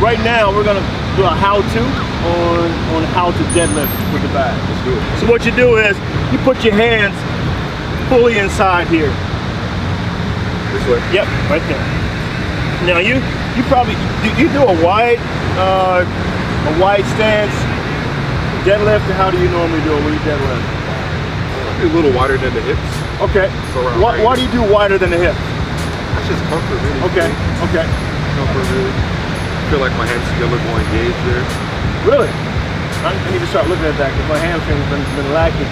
Right now, we're gonna do a how-to on, on how to deadlift with the bag. Let's do it. So what you do is, you put your hands fully inside here. This way. Yep, right there. Now you, you probably, you, you do a wide, uh, a wide stance deadlift, or how do you normally do it when you deadlift? A little wider than the hips. Okay. So Why, right why do you do wider than the hip? That's just comfort, really. Okay, okay. Comfort, really. I feel like my hands feel a little more engaged there. Really? I need to start looking at that because my hamstring has been, been lacking.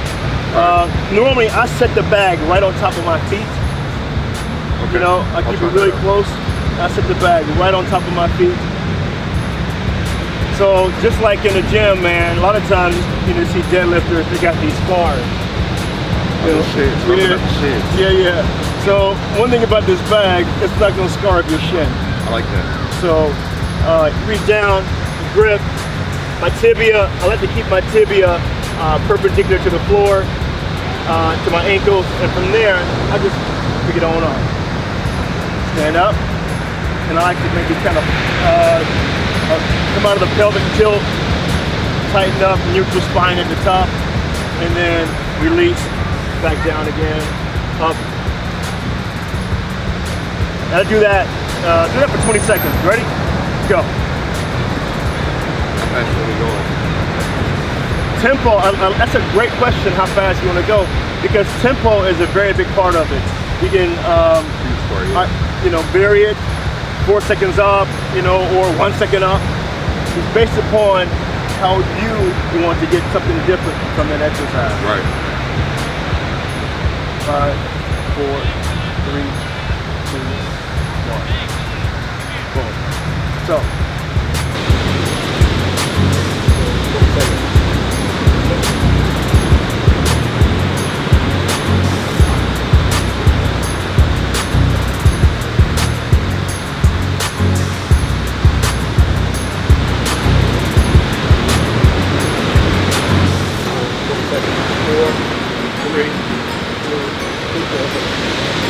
Uh, normally, I set the bag right on top of my feet. Okay. You know, I keep it really close. I set the bag right on top of my feet. So just like in the gym, man, a lot of times you know, see deadlifters, they got these scars. Oh, the shins. Those are Yeah. the shins. Yeah, yeah. So one thing about this bag, it's not gonna scar up your shin. I like that. So uh, reach down, grip, my tibia, I like to keep my tibia uh, perpendicular to the floor, uh, to my ankles, and from there, I just pick it on up. Stand up, and I like to make it kind of uh, uh, come out of the pelvic tilt, tighten up, neutral spine at the top, and then release, back down again, up. Now do that, uh, do that for 20 seconds. Ready? Go. How fast are we going? Tempo, uh, uh, that's a great question how fast you want to go because tempo is a very big part of it. You can, um, you know, vary it, four seconds up, you know, or one second up. It's based upon how you want to get something different from that exercise. Right. Five, four, So. Four, three, two, two, four.